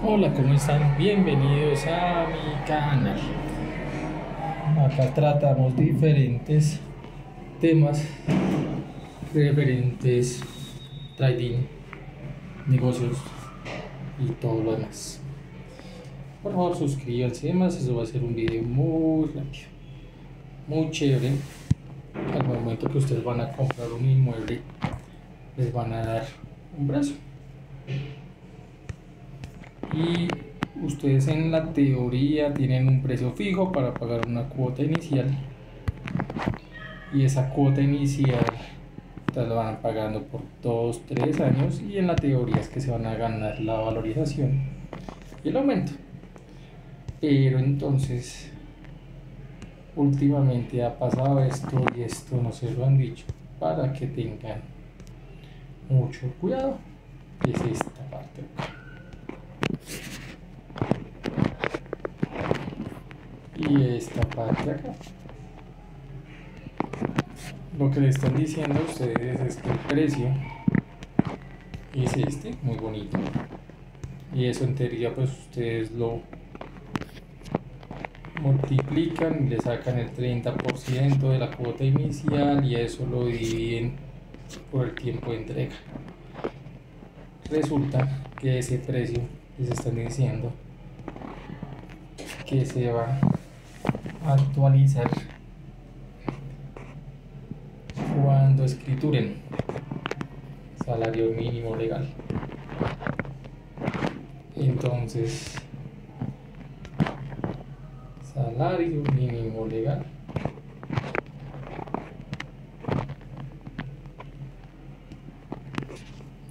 Hola, ¿cómo están? Bienvenidos a mi canal. Acá tratamos diferentes temas referentes trading, negocios y todo lo demás. Por favor, suscríbanse más, eso va a ser un video muy rápido, muy chévere. Al momento que ustedes van a comprar un inmueble, les van a dar un brazo y ustedes en la teoría tienen un precio fijo para pagar una cuota inicial y esa cuota inicial la van pagando por 2, 3 años y en la teoría es que se van a ganar la valorización y el aumento. Pero entonces, últimamente ha pasado esto y esto no se lo han dicho para que tengan mucho cuidado. Es esta parte. Y esta parte acá. Lo que le están diciendo ustedes es que el precio es este, muy bonito. Y eso en teoría pues ustedes lo multiplican y le sacan el 30% de la cuota inicial y eso lo dividen por el tiempo de entrega. Resulta que ese precio les están diciendo que se va actualizar cuando escrituren salario mínimo legal. Entonces, salario mínimo legal.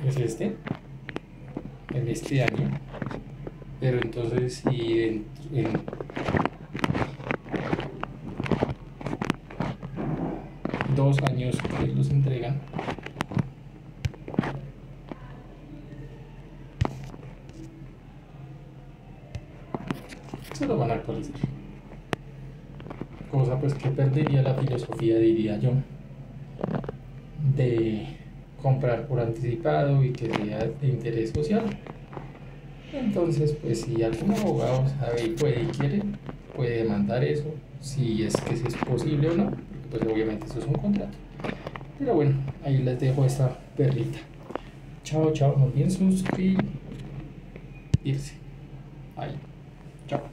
Es este, en este año. Pero entonces, si en, en dos años que los entregan. Se lo van a actualizar. Cosa pues que perdería la filosofía, diría yo, de comprar por anticipado y que sea de interés social. Entonces, pues si algún abogado sabe y puede y quiere, puede demandar eso, si es que es posible o no pues obviamente eso es un contrato. Pero bueno, ahí les dejo esta perrita. Chao, chao, no olviden suscribirse. Bye.